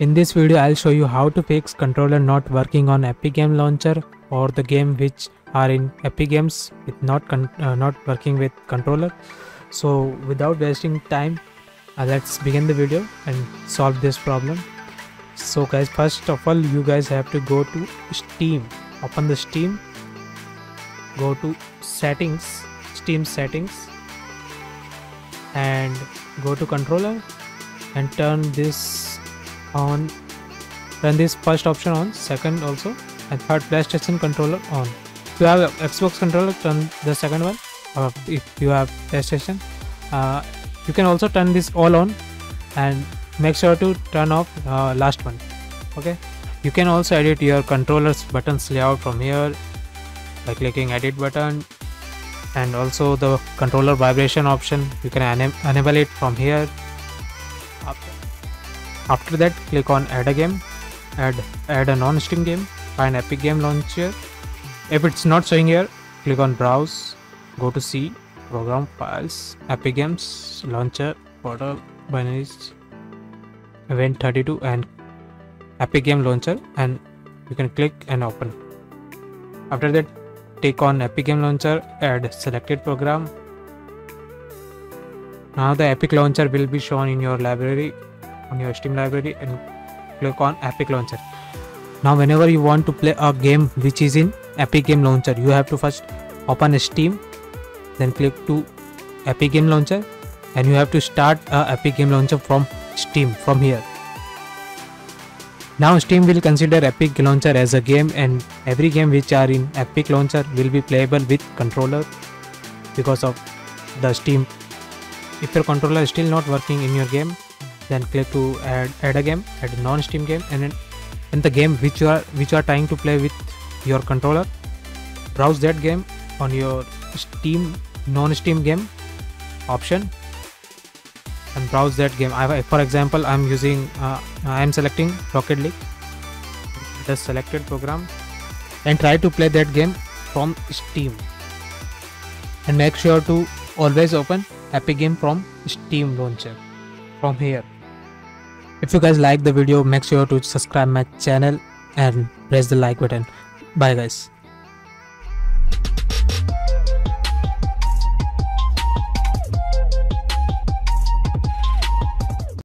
In this video I'll show you how to fix controller not working on Epic Game Launcher or the game which are in Epic Games with not uh, not working with controller. So without wasting time uh, let's begin the video and solve this problem. So guys first of all you guys have to go to Steam. Open the Steam. Go to settings, Steam settings and go to controller and turn this on turn this first option on second also and third playstation controller on. If you have xbox controller turn the second one or if you have playstation uh, you can also turn this all on and make sure to turn off uh, last one okay? You can also edit your controllers buttons layout from here by clicking edit button and also the controller vibration option you can enable it from here after that click on add a game add add a non-steam game find epic game launcher. If it's not showing here click on browse go to c program files epic games launcher portal binaries event 32 and epic game launcher and you can click and open. After that take on epic game launcher add selected program. Now the epic launcher will be shown in your library on your steam library and click on epic launcher now whenever you want to play a game which is in epic game launcher you have to first open steam then click to epic game launcher and you have to start a epic game launcher from steam from here now Steam will consider Epic Launcher as a game and every game which are in Epic Launcher will be playable with controller because of the Steam. If your controller is still not working in your game, then click to add, add a game, add a non-Steam game and then in the game which you are which you are trying to play with your controller, browse that game on your Steam non-Steam game option and browse that game. I, for example i'm using uh, i'm selecting rocket league the selected program and try to play that game from steam. And make sure to always open epic game from steam launcher from here if you guys like the video make sure to subscribe my channel and press the like button. Bye guys